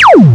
you.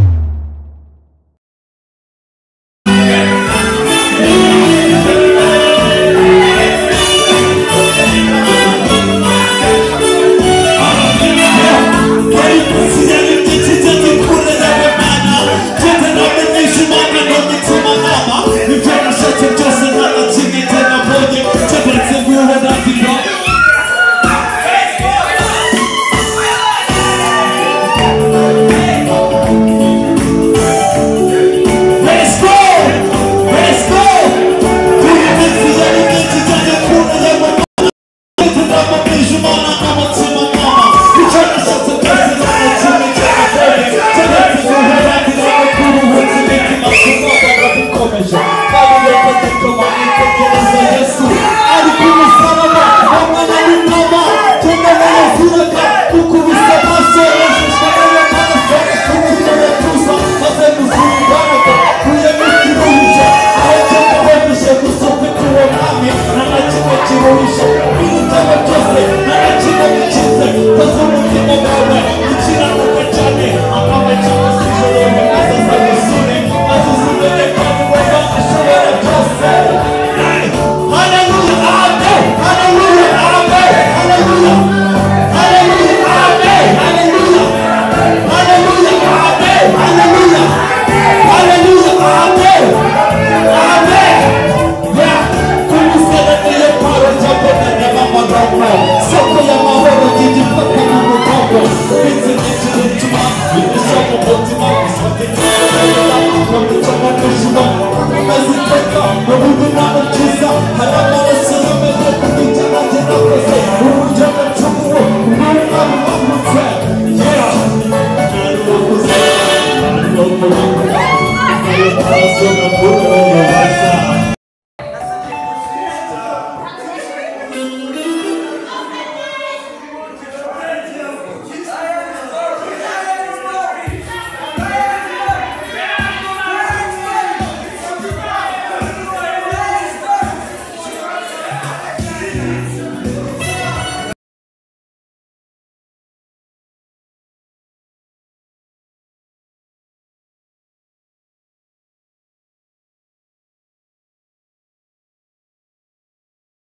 Arakiruhisha Jesus.